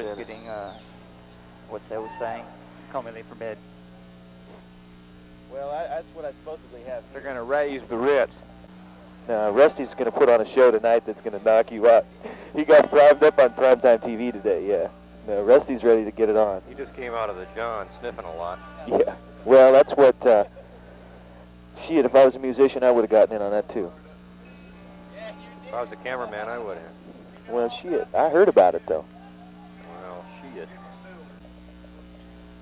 I was getting, uh, what's that was saying? Call me late for bed. Well, I, that's what I supposedly have. They're going to raise the Ritz. No, Rusty's going to put on a show tonight that's going to knock you out. He got primed up on primetime TV today, yeah. No, Rusty's ready to get it on. He just came out of the John sniffing a lot. Yeah. Well, that's what, uh, shit, if I was a musician, I would have gotten in on that too. If I was a cameraman, I would have. Well, shit, I heard about it though.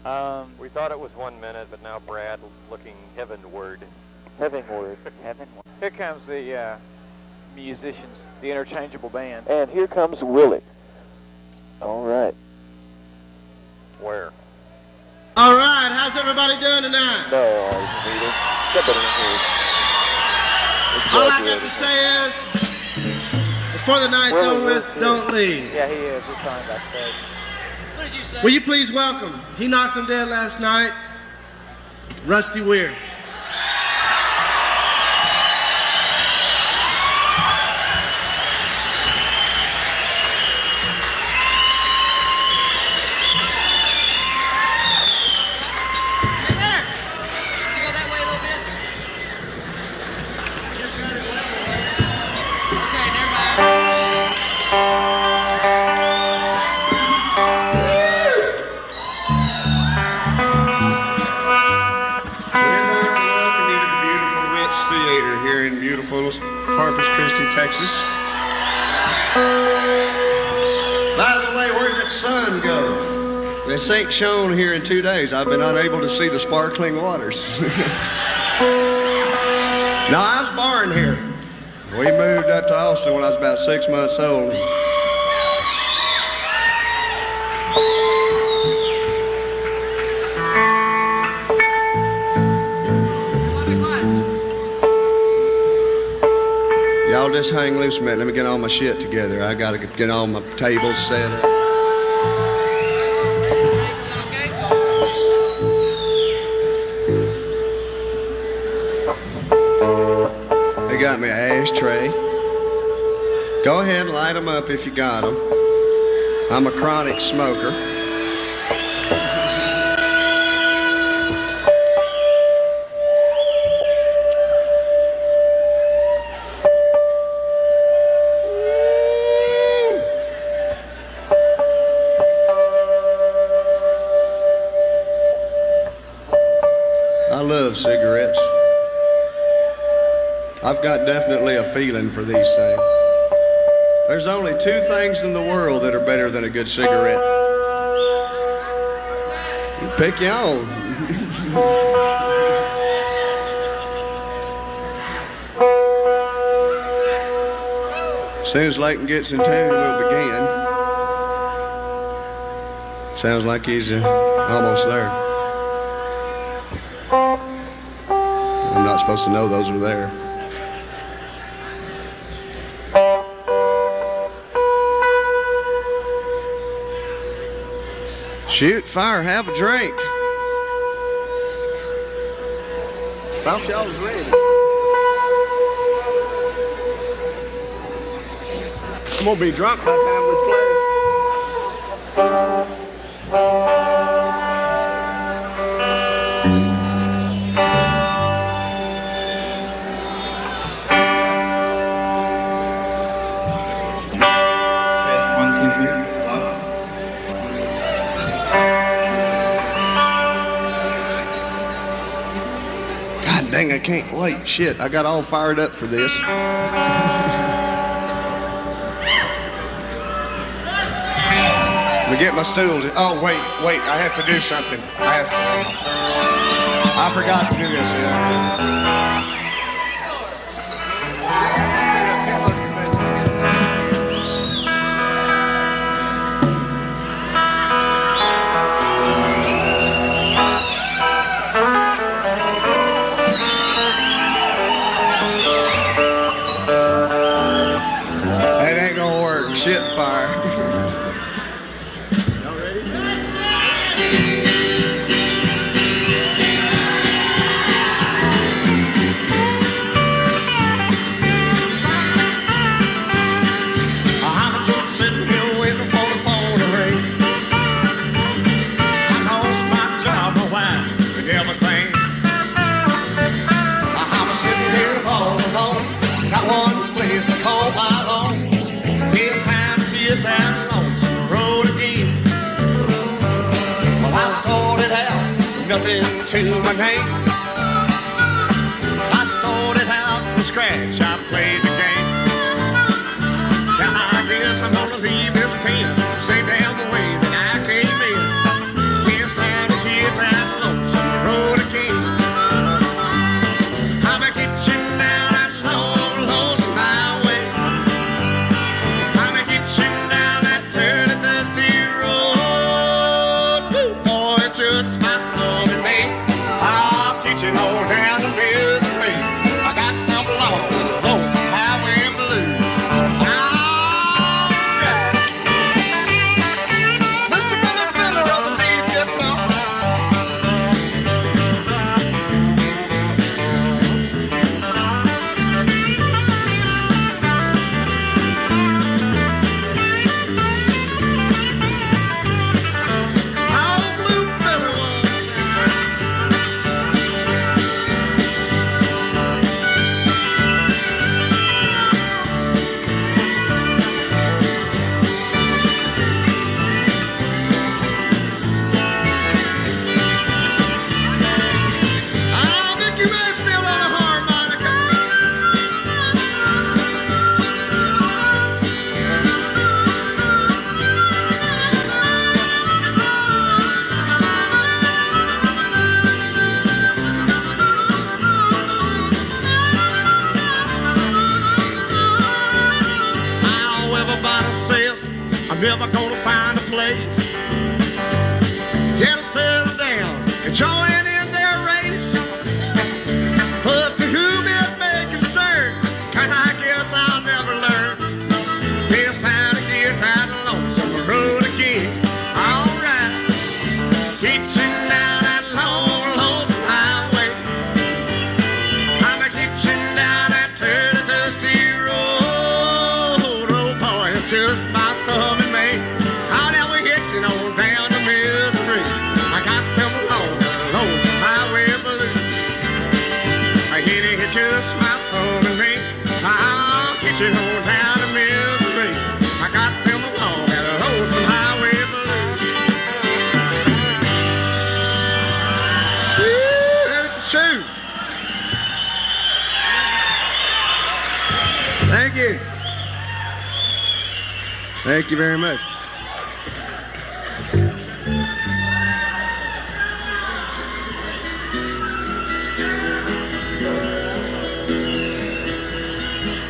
Um, We thought it was one minute, but now Brad looking heavenward. Heavenward. heaven. Here comes the uh, musicians, the interchangeable band. And here comes Willie. All right. Where? All right, how's everybody doing tonight? No, Anita. Somebody in here. is All I got to say is, before the night's Willie over with, don't leave. Yeah, he is. We're talking about that. Will you please welcome? He knocked him dead last night. Rusty Wier. Texas. By the way, where'd that sun go? This ain't shown here in two days. I've been unable to see the sparkling waters. now, I was born here. We moved up to Austin when I was about six months old. Just hang loose a minute. Let me get all my shit together. I gotta get all my tables set up. They got me an ashtray. Go ahead and light them up if you got them. I'm a chronic smoker. Love cigarettes. I've got definitely a feeling for these things. There's only two things in the world that are better than a good cigarette. You pick own. Soon as Layton gets in tune, we'll begin. Sounds like he's uh, almost there. Supposed to know those are there. Shoot, fire, have a drink. Thought y'all was ready. I'm gonna be drunk by the time we play. Can't wait. Shit, I got all fired up for this. Let me get my stool. Oh, wait, wait, I have to do something. I have I forgot to do this. Yeah. lonesome road again. Well, I started out nothing to my name. I started out from scratch. I played Thank you. Thank you very much.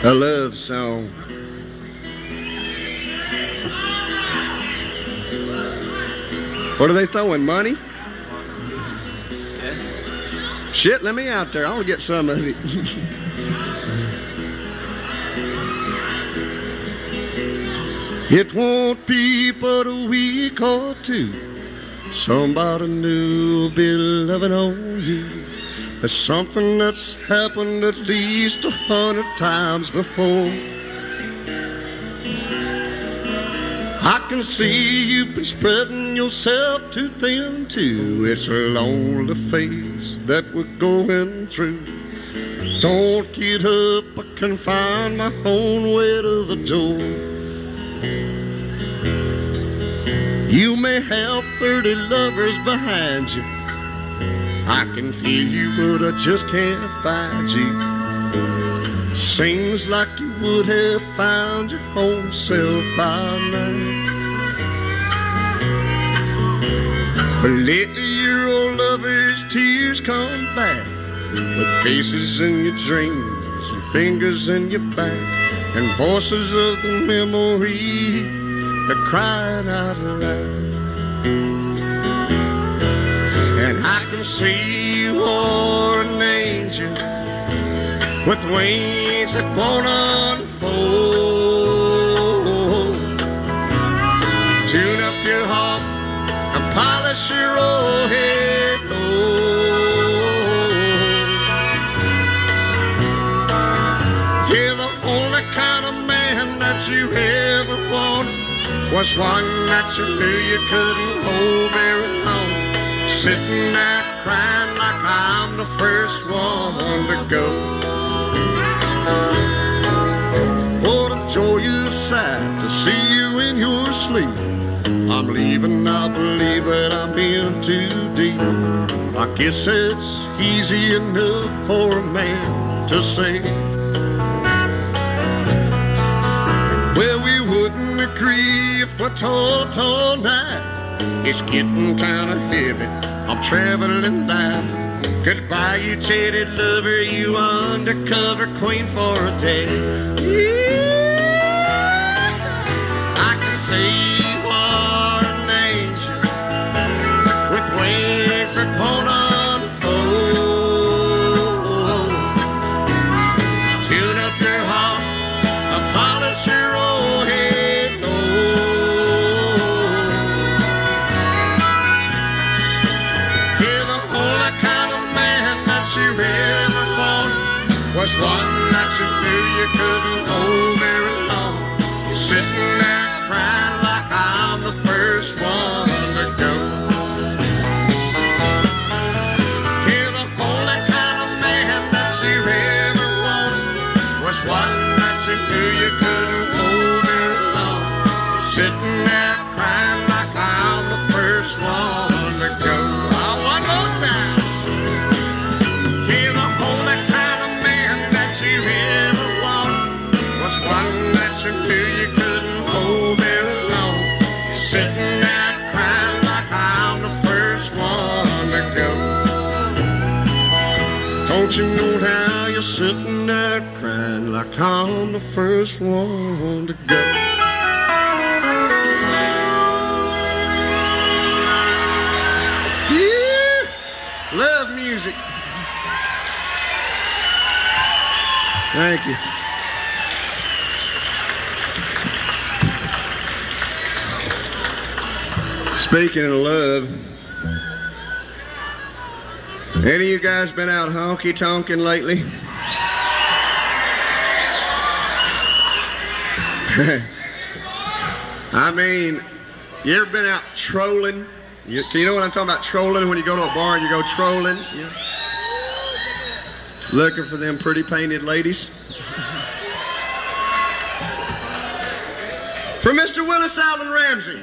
A love song. What are they throwing? Money? Shit, let me out there. I want to get some of it. It won't be but a week or two. Somebody new will be loving on you. There's something that's happened at least a hundred times before. I can see you've been spreading yourself too thin too. It's a lonely phase that we're going through. Don't get up, I can find my own way to the door. You may have 30 lovers behind you. I can feel you, but I just can't find you. Seems like you would have found your own self by now. But lately, your old lover's tears come back with faces in your dreams and fingers in your back and voices of the memory they're crying out loud. And I can see you are an angel with wings that won't unfold. Tune up your harp and polish your old head low. Yeah, the only kind of man that you ever wanted was one that you knew you couldn't hold very long. Sitting there crying like I'm the first one to go. What a joyous sight to see you in your sleep. I'm leaving, I believe that I'm in too deep. I guess it's easy enough for a man to say. Well, we wouldn't agree if we talked all night. It's getting kinda heavy. I'm traveling now. Goodbye, you cheated lover, you undercover queen for a day. Yeah, I can see sitting there crying like I'm the first one to go. Love music. Thank you. Speaking of love, any of you guys been out honky tonking lately? I mean, you ever been out trolling? You, you, know what I'm talking about? Trolling when you go to a bar and you go trolling, you know? looking for them pretty painted ladies. For Mr. Willis Alan Ramsey.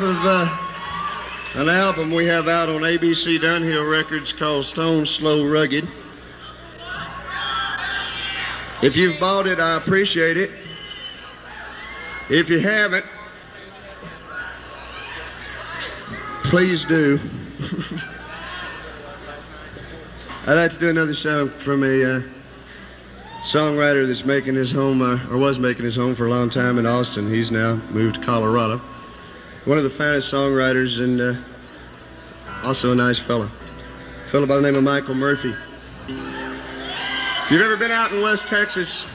of uh, an album we have out on ABC Dunhill Records called Stoned Slow Rugged. If you've bought it, I appreciate it. If you haven't, please do. I'd like to do another song from a uh, songwriter that's making his home, uh, or was making his home for a long time in Austin. He's now moved to Colorado. One of the finest songwriters and uh, also a nice fellow. A fellow by the name of Michael Murphy. If you've ever been out in West Texas,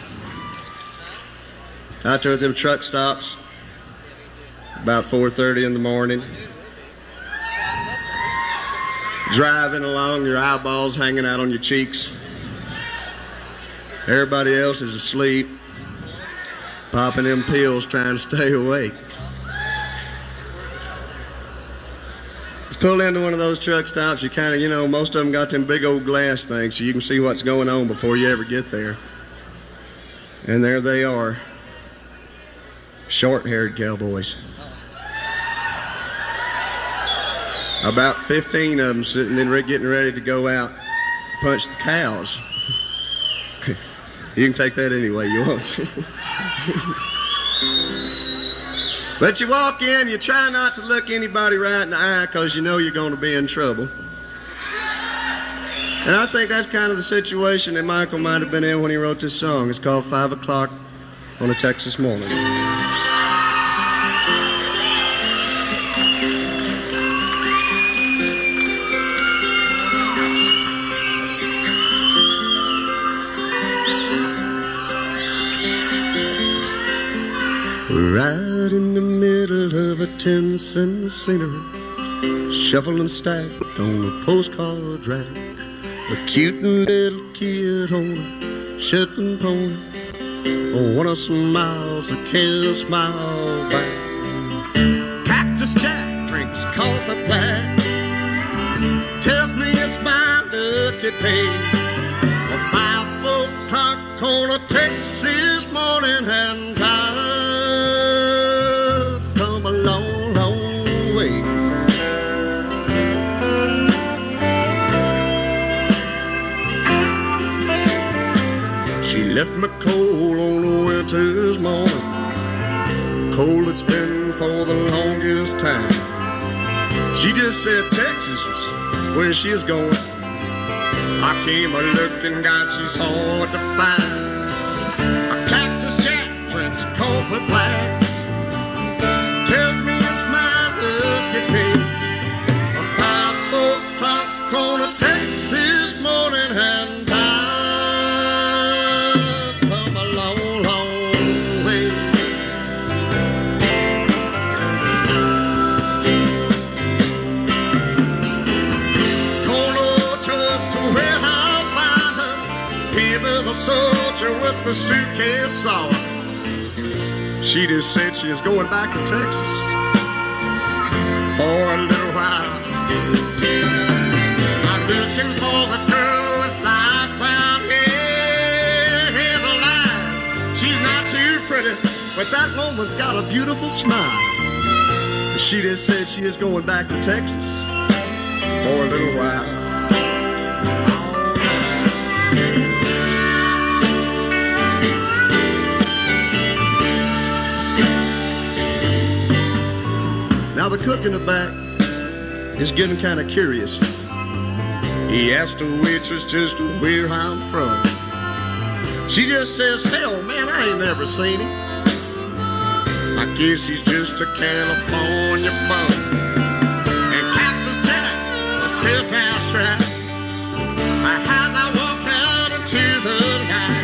out there at them truck stops, about 4.30 in the morning, driving along, your eyeballs hanging out on your cheeks, Everybody else is asleep, popping them pills trying to stay awake. Pull into one of those truck stops. You kind of, you know, most of them got them big old glass things so you can see what's going on before you ever get there. And there they are short haired cowboys. About 15 of them sitting in, getting ready to go out, punch the cows. You can take that any way you want. but you walk in, you try not to look anybody right in the eye because you know you're going to be in trouble. And I think that's kind of the situation that Michael might have been in when he wrote this song. It's called Five O'Clock on a Texas Morning. Right in the middle of a ten cent scenery, shuffling stacked on a postcard rack. A cute little kid on a Shetland pony. Oh, want to smile, so can't smile back. Cactus Jack drinks coffee black. Tells me it's my lucky day. A five o'clock on a Texas morning and I've left me cold on a winter's morning. Cold it's been for the longest time. She just said Texas was where she's going. I came a looking, God, she's hard to find. A cactus jack drinks coffee black. the suitcase off. She just said she is going back to Texas for a little while. I'm looking for the girl with light brown hair, a eyes. She's not too pretty, but that woman's got a beautiful smile. She just said she is going back to Texas for a little while. Now the cook in the back is getting kind of curious. He asked the waitress just where I'm from. She just says, hell, man, I ain't never seen him. I guess he's just a California bum. And Cactus Jack says that's right. As I walk out into the night,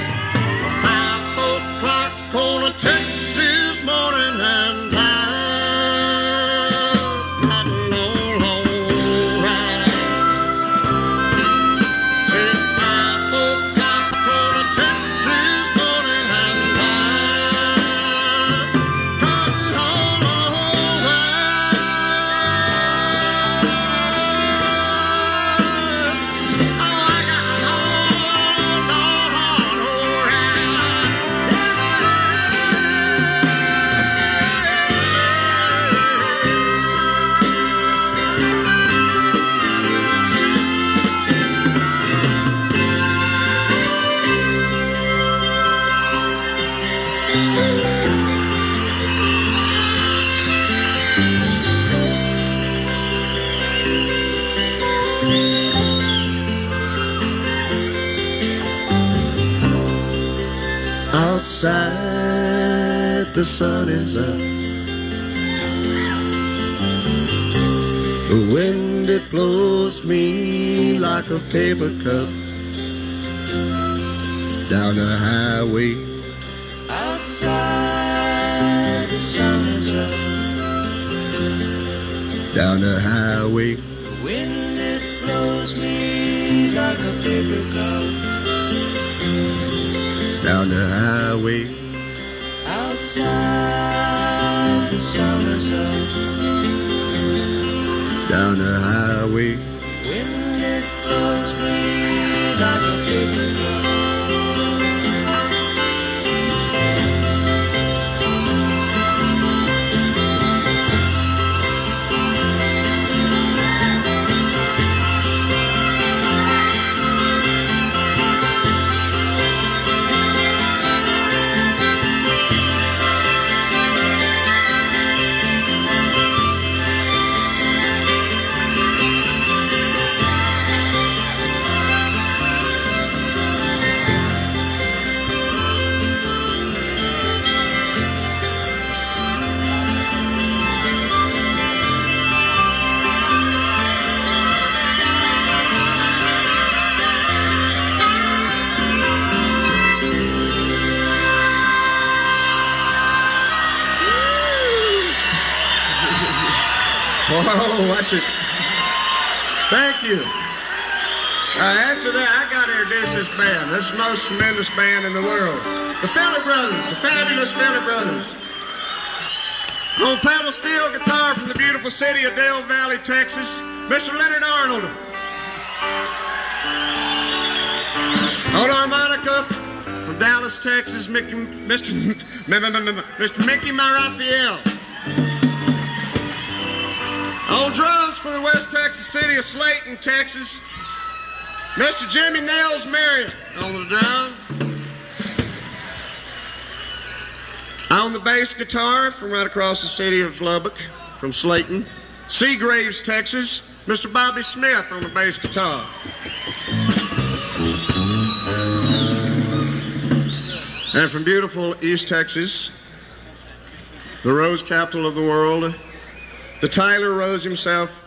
the sun is up. The wind, it blows me like a paper cup down the highway. Outside, the sun is up. Down the highway. The wind, it blows me like a paper cup down the highway. Down the highway. Oh, watch it. Thank you. Uh, after that, I got to introduce this band. This is the most tremendous band in the world. The Feller Brothers, the fabulous Feller Brothers. On pedal steel guitar from the beautiful city of Del Valle, Texas, Mr. Leonard Arnold. On harmonica from Dallas, Texas, Mickey, Mr. Mr. Mickey Raphael. On drums from the West Texas city of Slaton, Texas, Mr. Jimmy Nails Marriott on the drum. On the bass guitar from right across the city of Lubbock, from Slaton, Seagraves, Texas, Mr. Bobby Smith on the bass guitar. And from beautiful East Texas, the rose capital of the world, the Tyler Rose himself,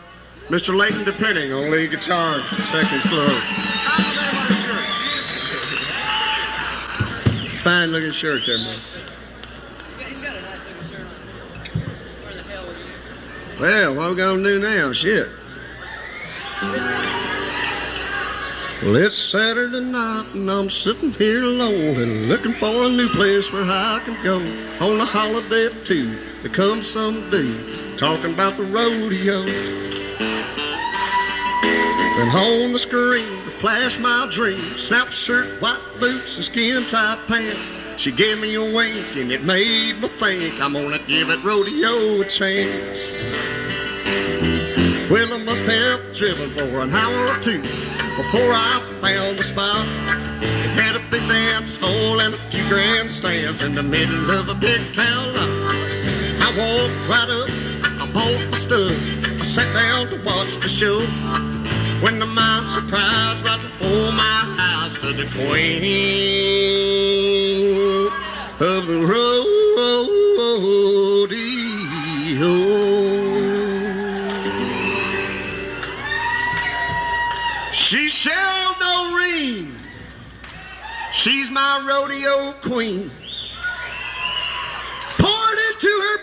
Mr. Layton DePenning on lead guitar, second floor. Fine looking shirt there, man. Well, what we gonna do now? Shit. Well, it's Saturday night and I'm sitting here alone and looking for a new place where I can go on a holiday or two. There comes some dude talking about the rodeo. Then on the screen flash my dream. Snap shirt, white boots, and skin tight pants. She gave me a wink and it made me think I'm gonna give it rodeo a chance. Well, I must have driven for an hour or two before I found the spot. It had a big dance hall and a few grandstands in the middle of a big cow lot. I walked right up, I stuff, I sat down to watch the show. When to my surprise, right before my eyes stood the queen of the rodeo. She's Cheryl Doreen. She's my rodeo queen.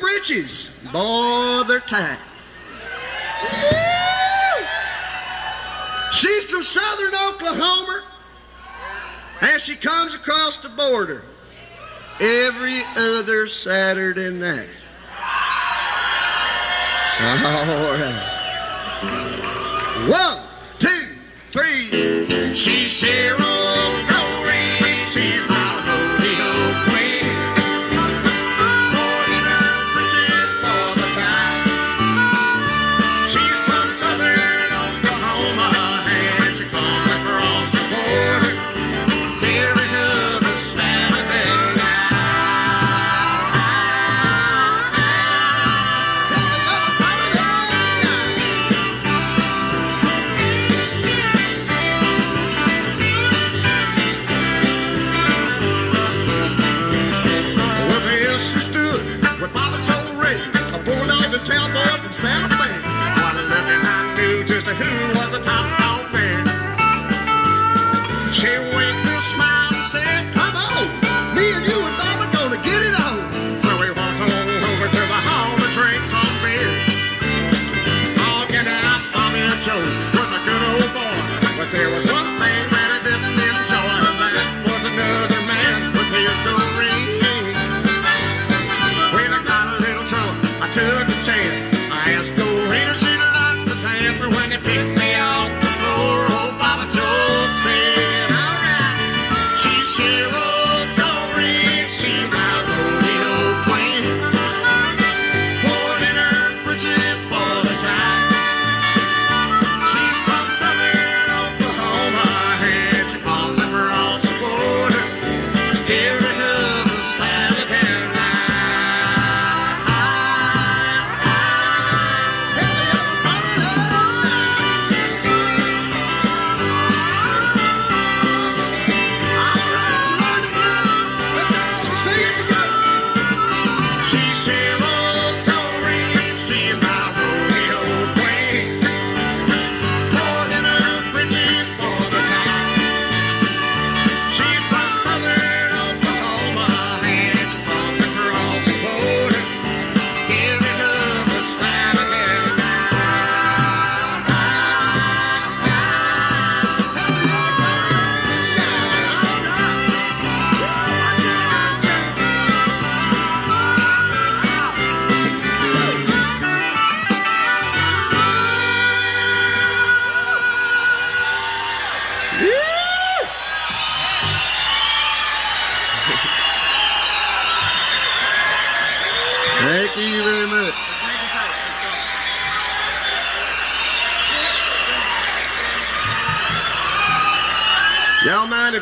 Britches. Boy, they're tight. She's from southern Oklahoma. And she comes across the border every other Saturday night. All right. One, two, three. She's Cheryl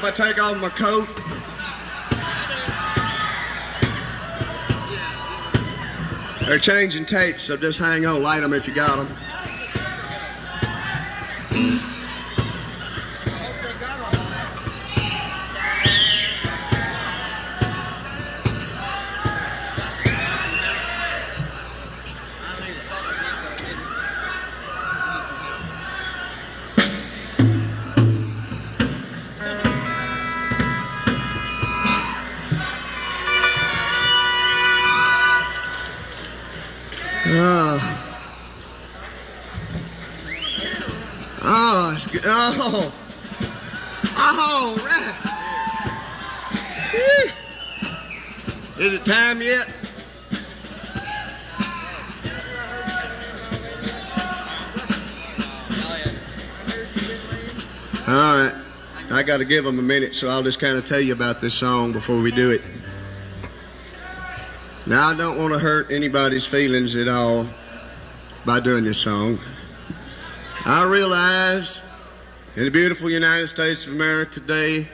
I take off my coat? They're changing tapes, so just hang on, light them if you got them. Give them a minute, so I'll just kind of tell you about this song before we do it. Now, I don't want to hurt anybody's feelings at all by doing this song. I realize in the beautiful United States of America today,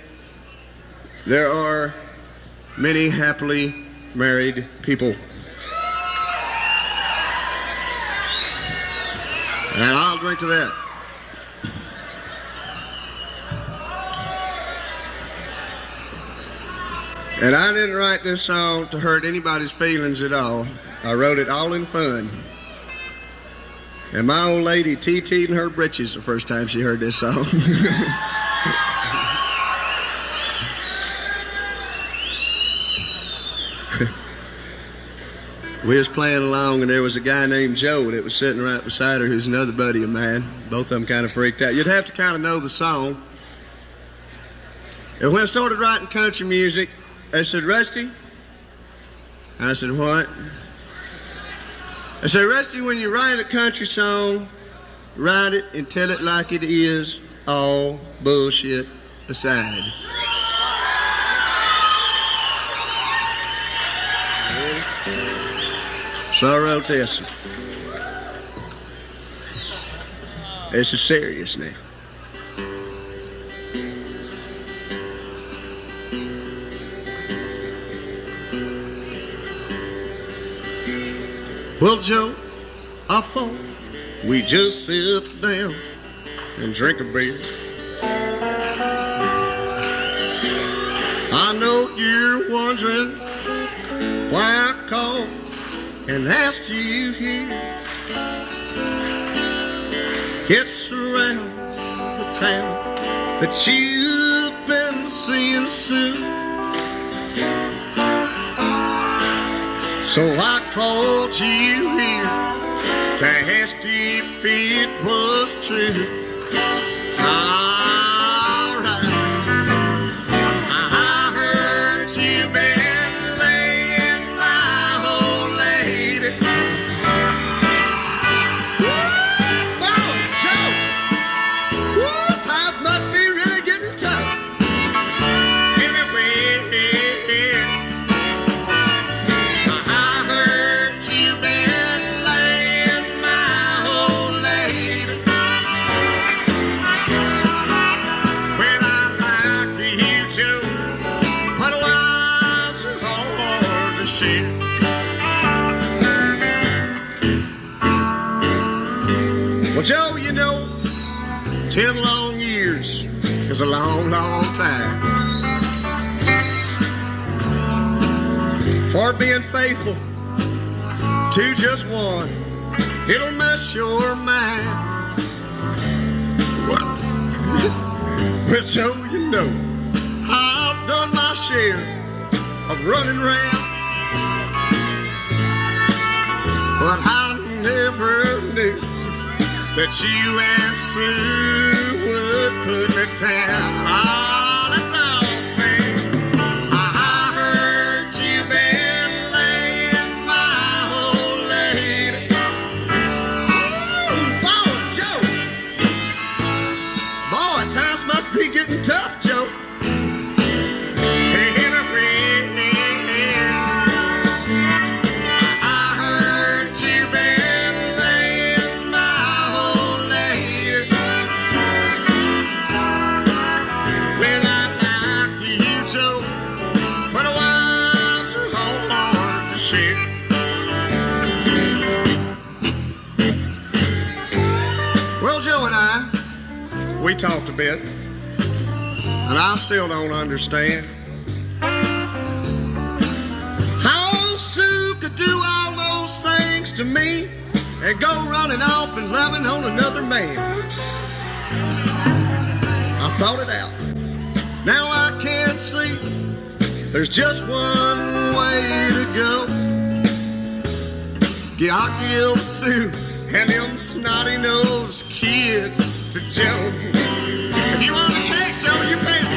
there are many happily married people. And I'll drink to that. And I didn't write this song to hurt anybody's feelings at all. I wrote it all in fun. And my old lady TT'd in her britches the first time she heard this song. we was playing along and there was a guy named Joe that was sitting right beside her who's another buddy of mine. Both of them kind of freaked out. You'd have to kind of know the song. And when I started writing country music, they said, Rusty? I said, what? I said, Rusty, when you write a country song, write it and tell it like it is, all bullshit aside. So I wrote this. This is serious now. Well, Joe, I thought we just sit down and drink a beer. I know you're wondering why I called and asked you here. It's around the town that you've been seeing soon. So I called you here to ask if it was true. Alright. Time. For being faithful to just one, it'll mess your mind. Well, Joe, you know, I've done my share of running around. But I never knew that you and Sue would put me down. Oh, talked a bit, and I still don't understand how Sue could do all those things to me and go running off and loving on another man. I thought it out. Now I can see there's just one way to go. I give Sue and them snotty nosed kids to Joe. Joe, you pay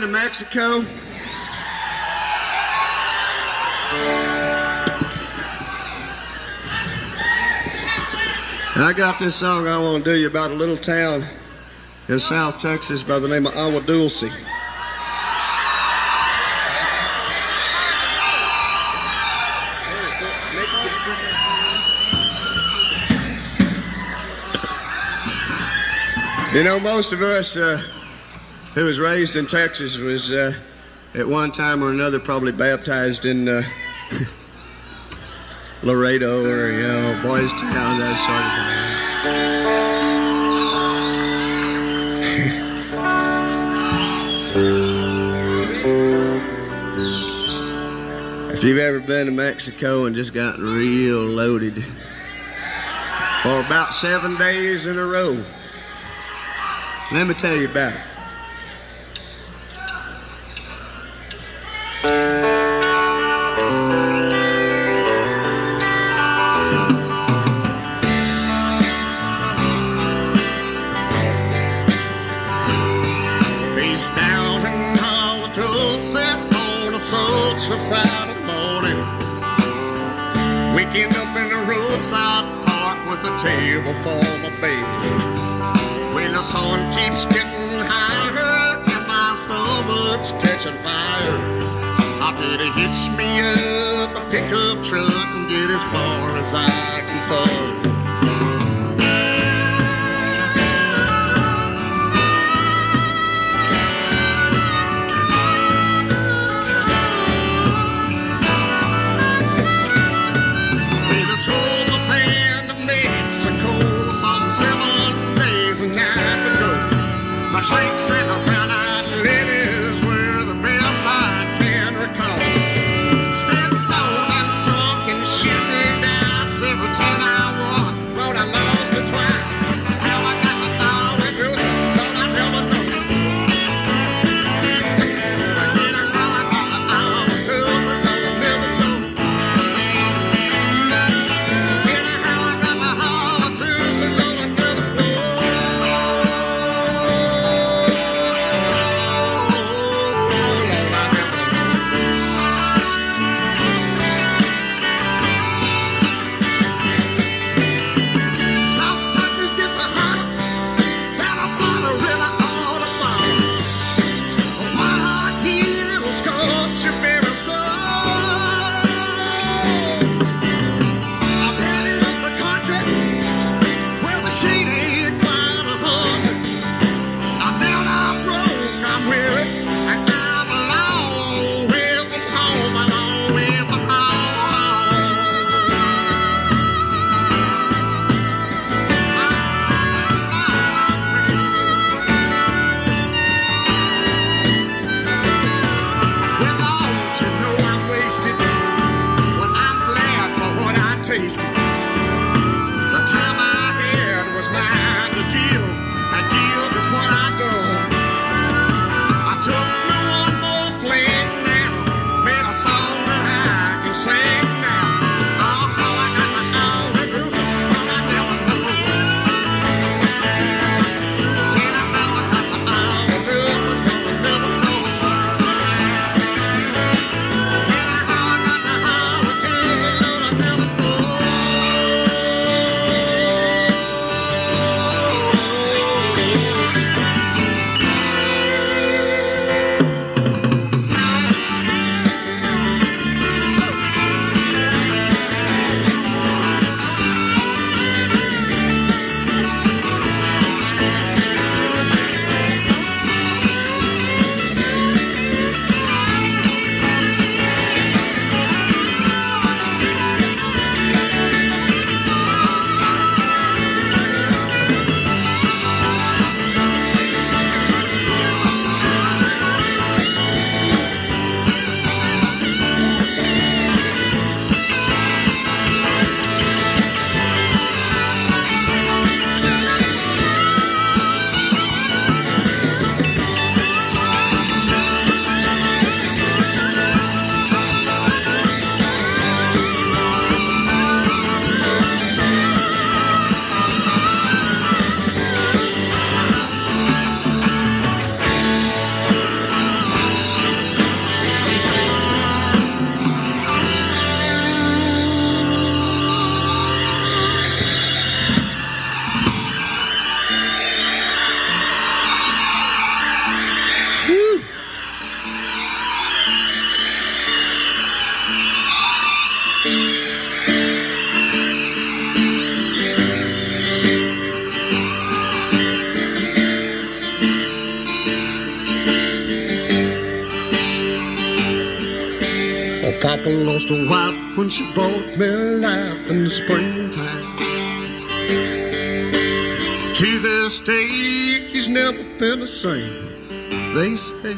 to Mexico? I got this song I want to do you about a little town in South Texas by the name of Agua Dulce. You know, most of us uh, who was raised in Texas was uh, at one time or another probably baptized in uh, Laredo or you know Boys Town, that sort of thing. If you've ever been to Mexico and just gotten real loaded for about seven days in a row, let me tell you about it. Table for my baby. When the sun keeps getting higher and my stomach's catching fire, I better hitch me up a pickup truck and get as far as I can fall. Lost a wife when she brought me life in the springtime. To this day, he's never been the same, they say.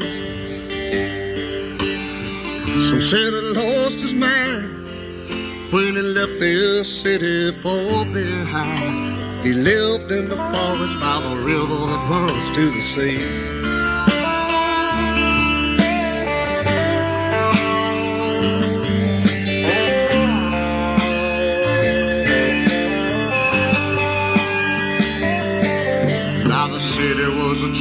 Some said he lost his mind when he left this city far behind. He lived in the forest by the river that runs to the sea.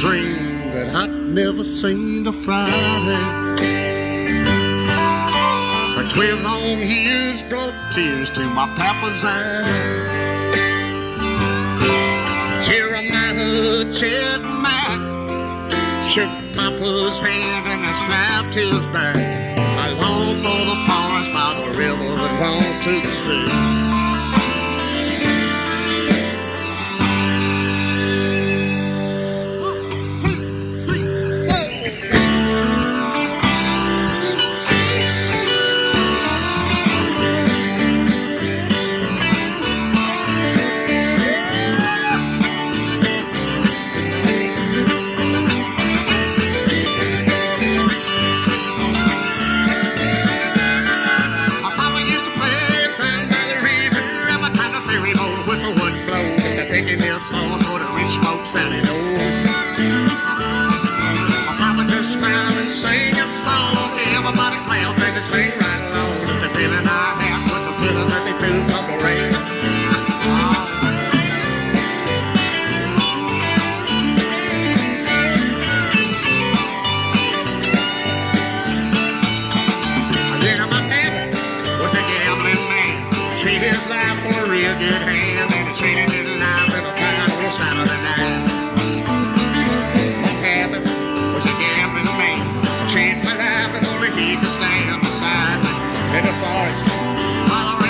dream that I'd never seen a Friday. For twelve long years brought tears to my papa's eyes. Jeremiah, Chet, Mac shook Papa's hand and I slapped his back. I long for the forest by the river that runs to the sea. Forest.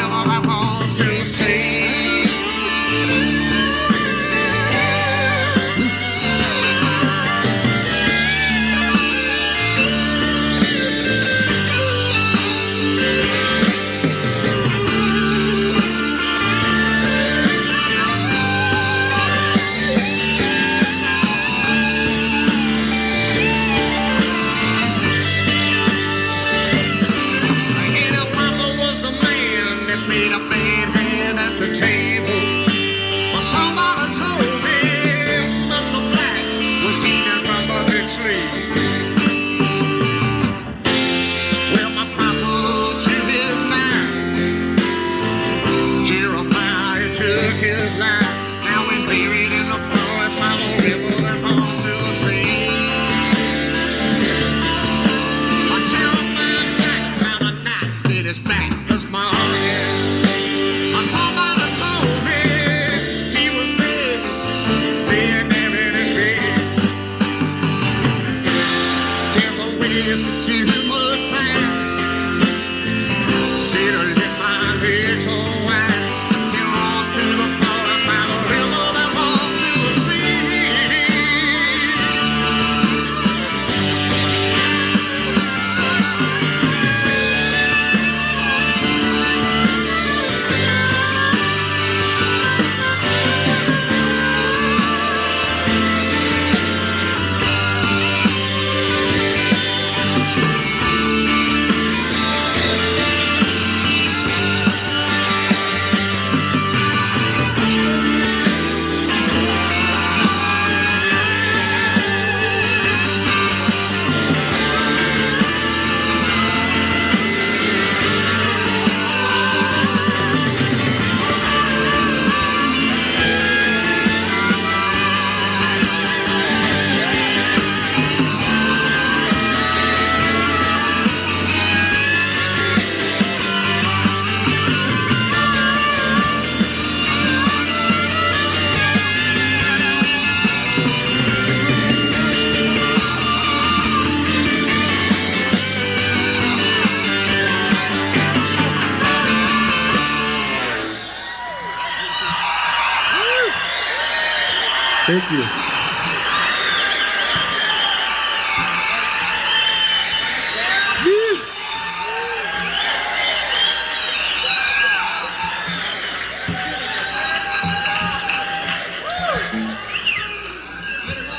Thank you.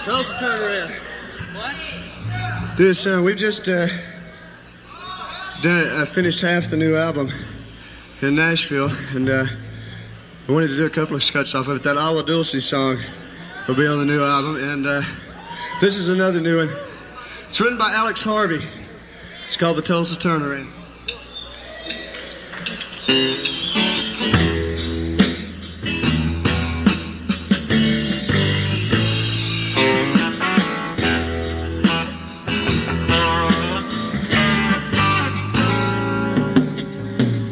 Tell us to turn around. What? This, uh, we just uh, done, uh, finished half the new album in Nashville, and uh, I wanted to do a couple of cuts off of it. That Agua Dulce song will be on the new album, and uh, this is another new one. It's written by Alex Harvey. It's called The Tulsa Turnaround.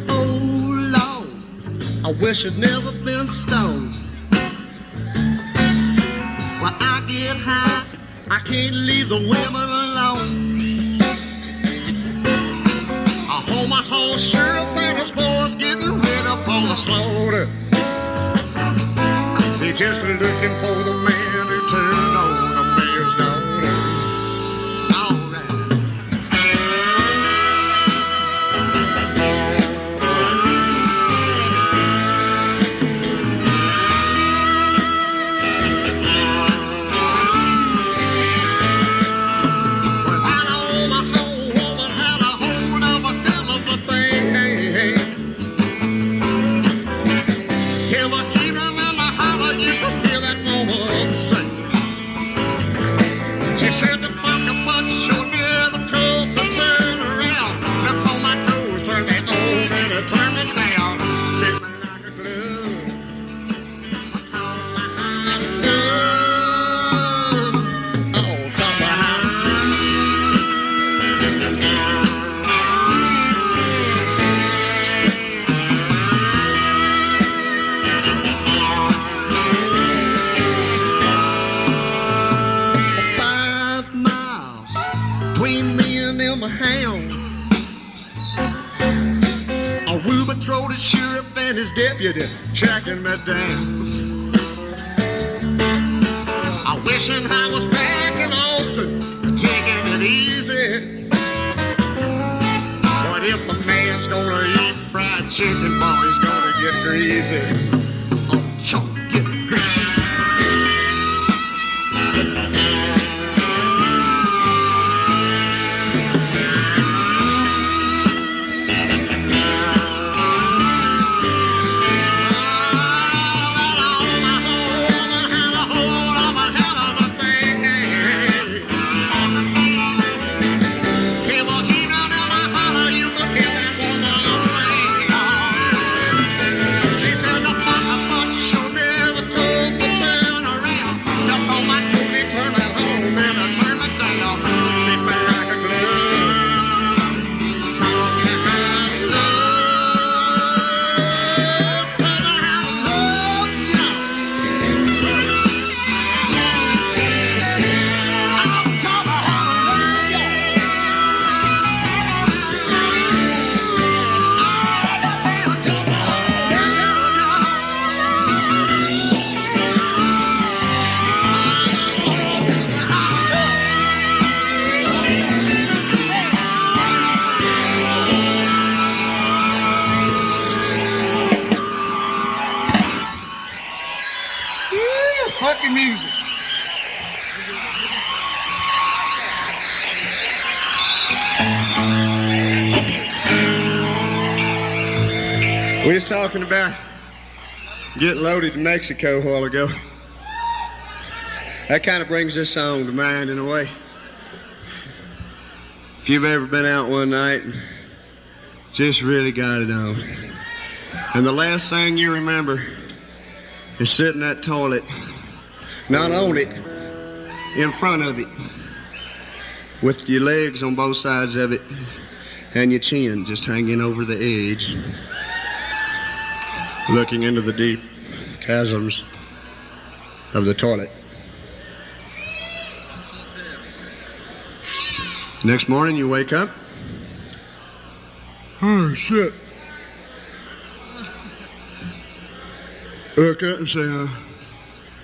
Oh Lord, I wish I'd never been stoned. I can't leave the women alone. I hold my horse, sheriff and his boys getting ready for the slaughter. They're just looking for the man who turned me. I wishing I was back in Austin, taking it easy. But if a man's gonna eat fried chicken, boy, he's gonna get greasy. Oh, chunk, to Mexico a while ago. That kind of brings this song to mind in a way. If you've ever been out one night just really got it on, and the last thing you remember is sitting in that toilet, not on it, in front of it, with your legs on both sides of it, and your chin just hanging over the edge, looking into the deep chasms of the toilet. Next morning, you wake up. Oh, shit. Look up and say, uh,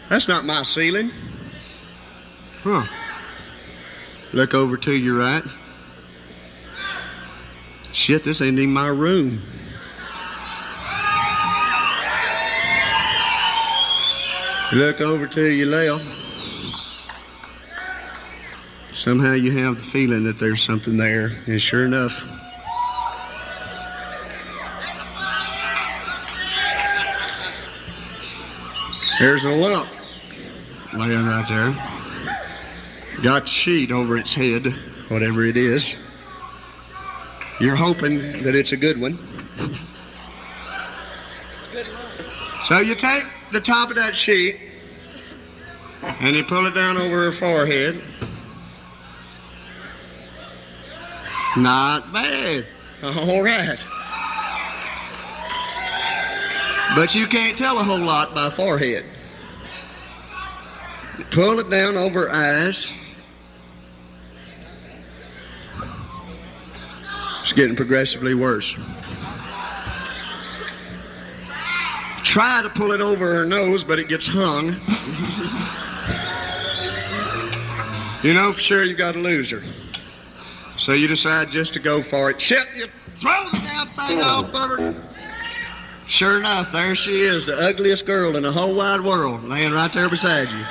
that's not my ceiling. Huh. Look over to your right. Shit, this ain't even my room. Look over to your left. Somehow you have the feeling that there's something there, and sure enough, there's a lump laying right there. Got sheet over its head, whatever it is. You're hoping that it's a good one. So you take the top of that sheet and you pull it down over her forehead. Not bad. All right. But you can't tell a whole lot by forehead. Pull it down over eyes. It's getting progressively worse. Try to pull it over her nose, but it gets hung. you know for sure you got to lose her. So you decide just to go for it. Shit, you throw the damn thing oh. off of her. Sure enough, there she is, the ugliest girl in the whole wide world, laying right there beside you.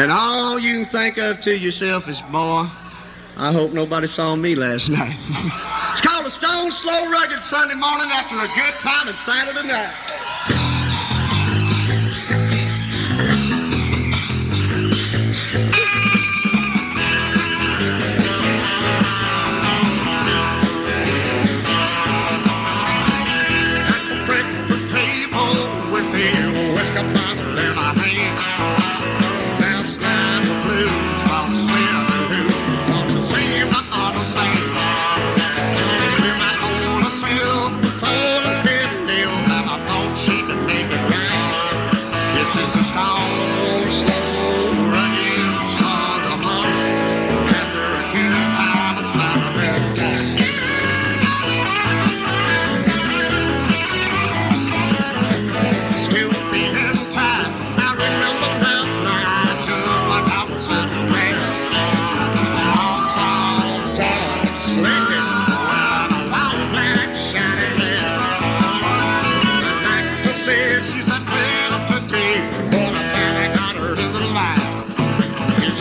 And all you can think of to yourself is, boy, I hope nobody saw me last night. Stoned Slow Rugged Sunday morning after a good time and Saturday night.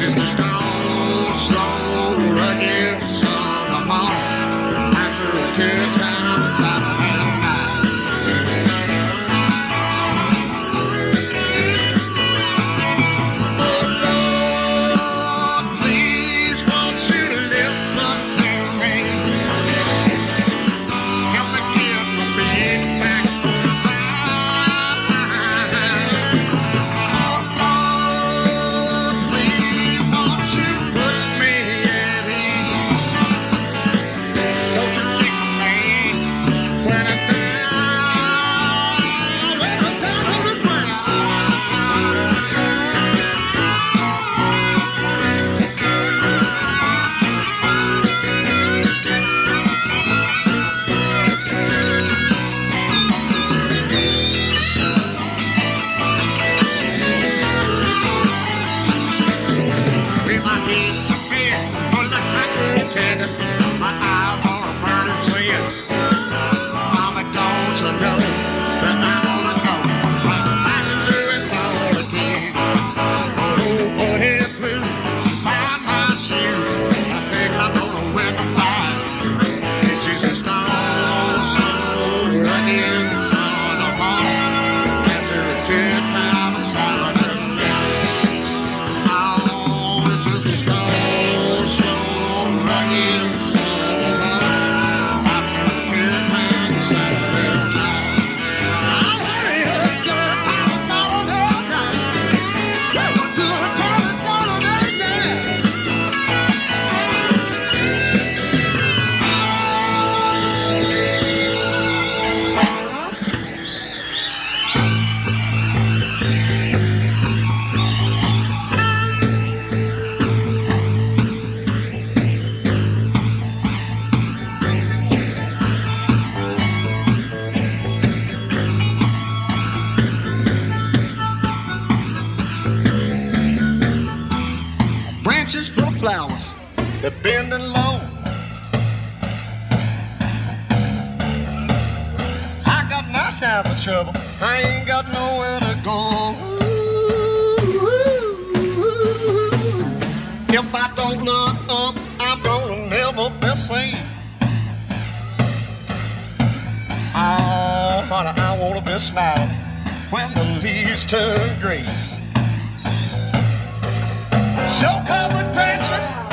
Light. It's Oh, honey, I want to be smiling when the leaves turn green. Show covered branches.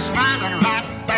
Smiling right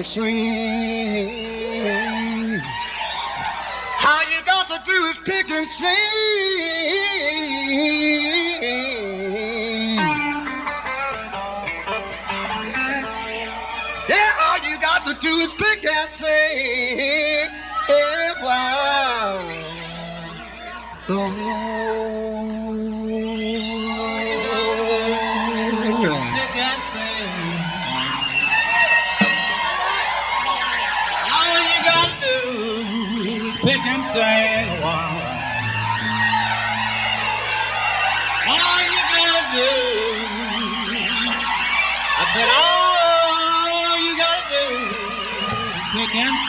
and sing. All you got to do is pick and sing. Yeah, all you got to do is pick and sing. Yeah, wow. Oh.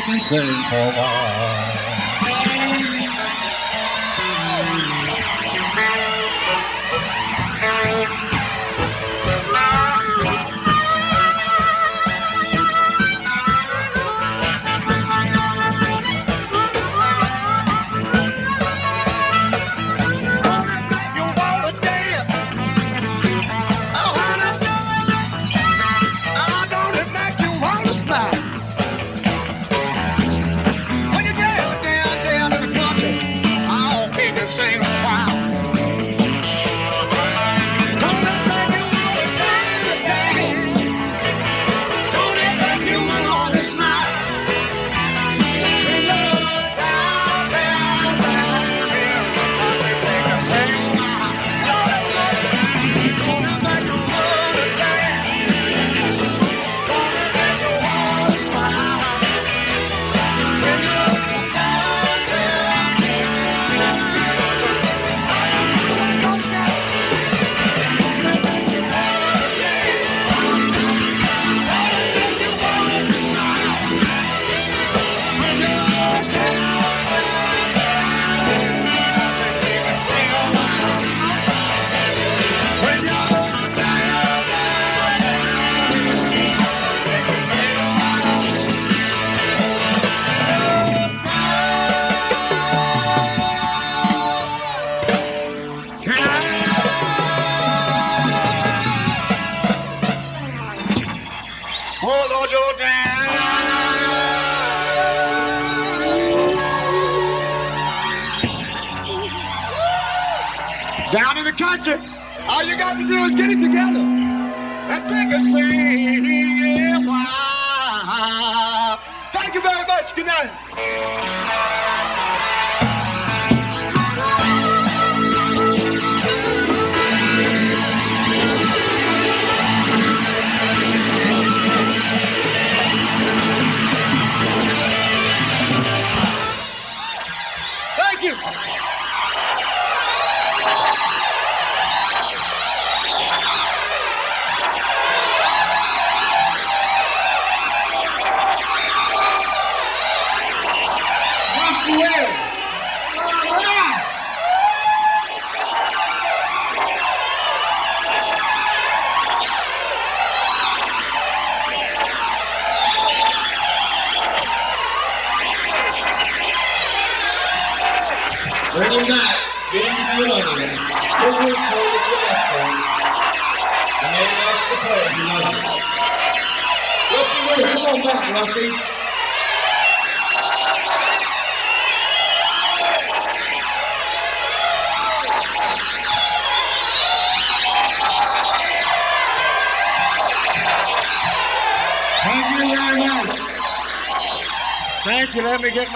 Cũng!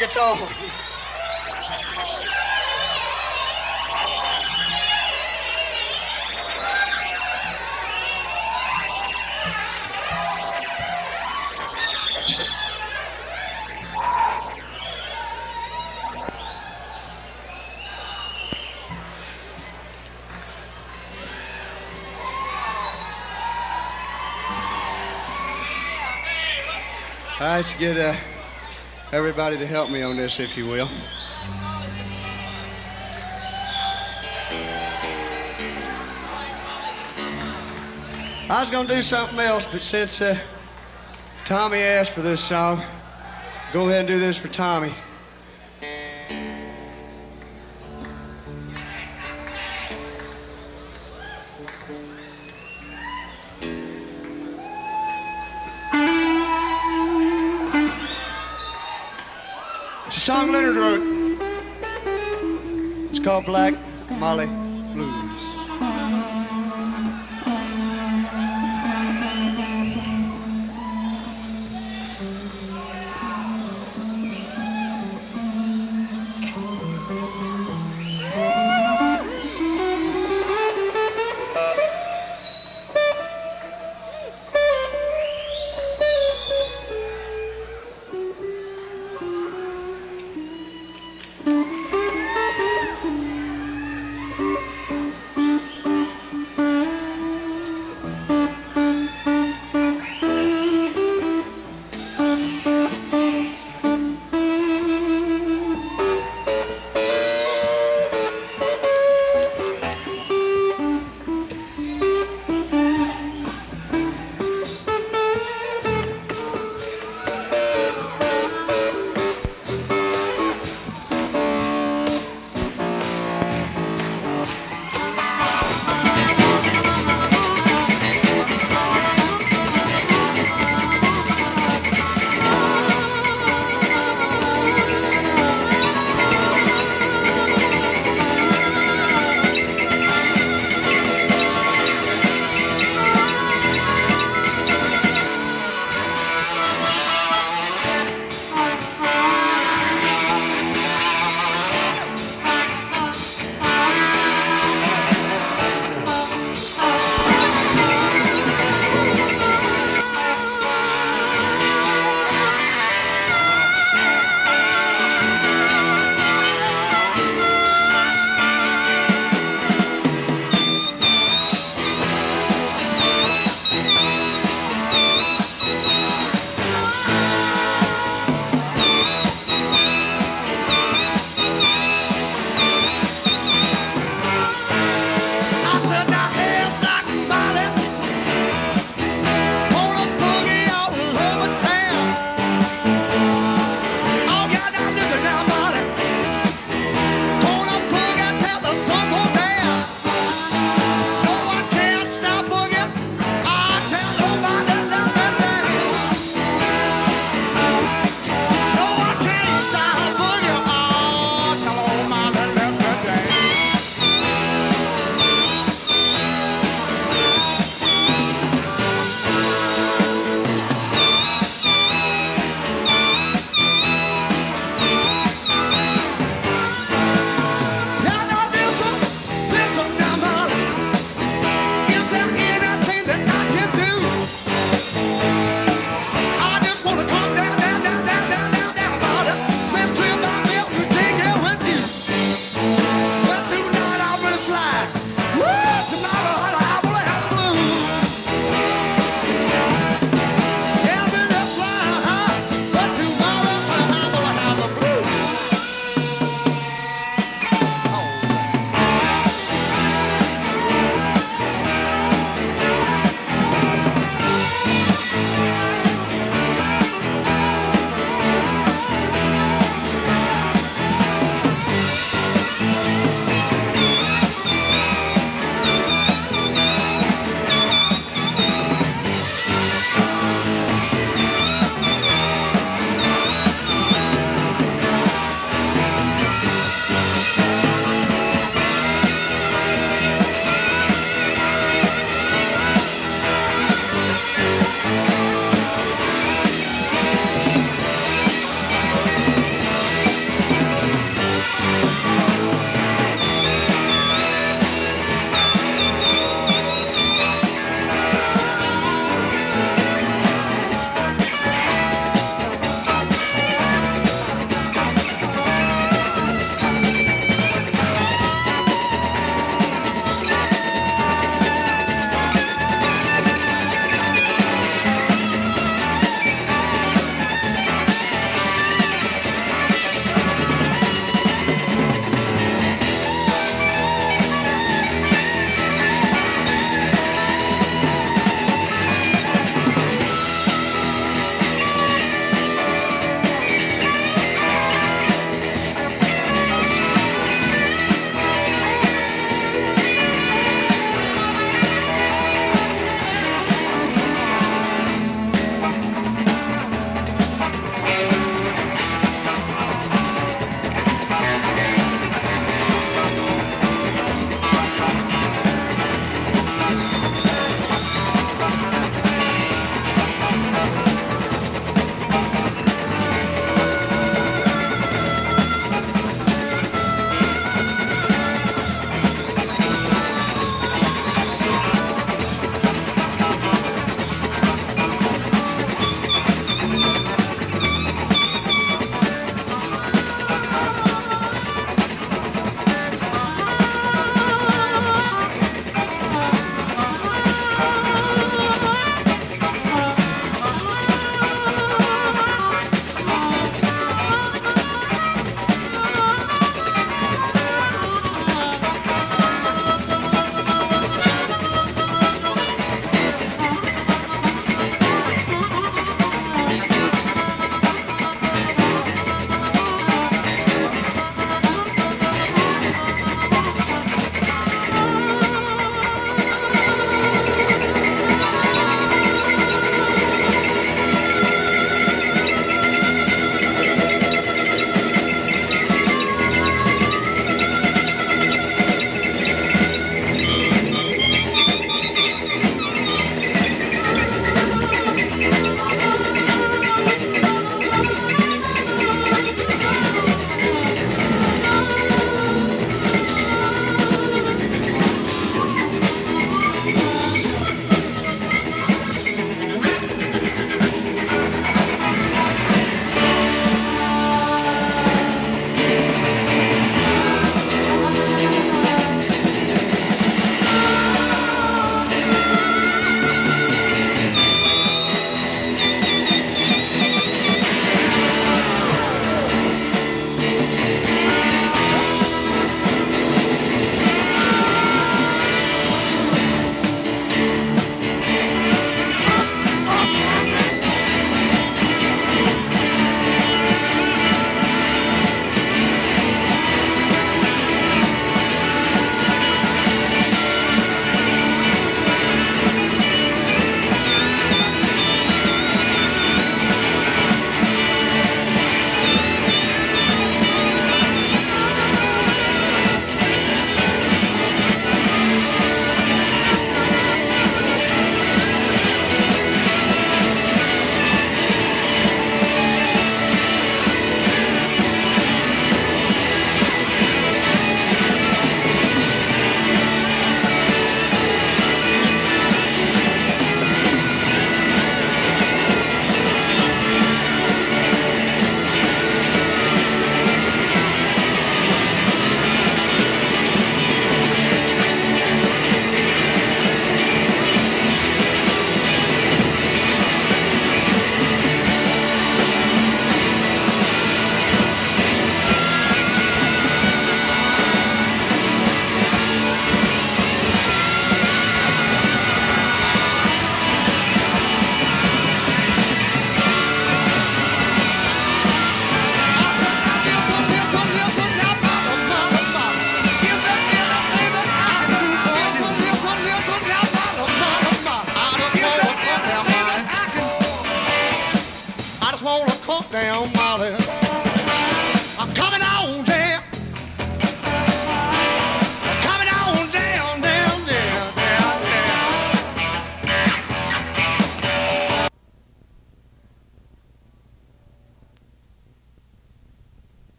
guitar. I should get a everybody to help me on this, if you will. I was going to do something else, but since uh, Tommy asked for this song, go ahead and do this for Tommy. Song Leonard wrote. It's called Black Molly.